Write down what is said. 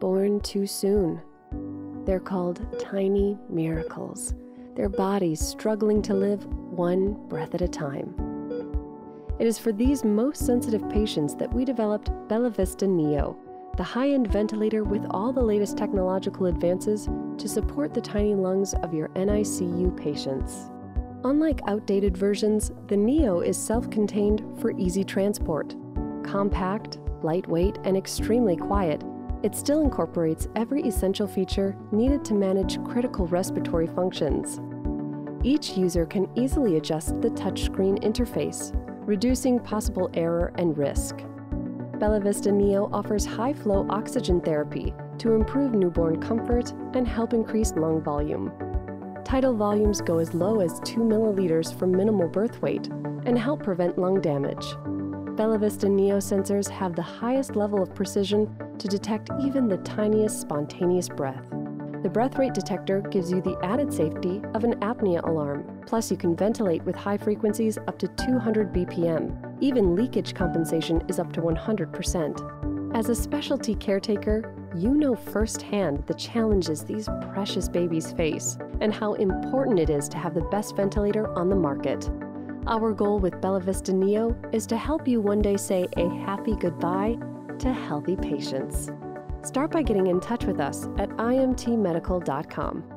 born too soon. They're called tiny miracles, their bodies struggling to live one breath at a time. It is for these most sensitive patients that we developed Bellavista Neo, the high end ventilator with all the latest technological advances to support the tiny lungs of your NICU patients. Unlike outdated versions, the Neo is self contained for easy transport. Compact, lightweight, and extremely quiet, it still incorporates every essential feature needed to manage critical respiratory functions. Each user can easily adjust the touchscreen interface, reducing possible error and risk. Bellavista Neo offers high flow oxygen therapy to improve newborn comfort and help increase lung volume. Tidal volumes go as low as 2 milliliters for minimal birth weight and help prevent lung damage. Bellavista Neo sensors have the highest level of precision to detect even the tiniest spontaneous breath. The breath rate detector gives you the added safety of an apnea alarm. Plus, you can ventilate with high frequencies up to 200 BPM. Even leakage compensation is up to 100%. As a specialty caretaker, you know firsthand the challenges these precious babies face and how important it is to have the best ventilator on the market. Our goal with Bellavista Neo is to help you one day say a happy goodbye to healthy patients. Start by getting in touch with us at imtmedical.com.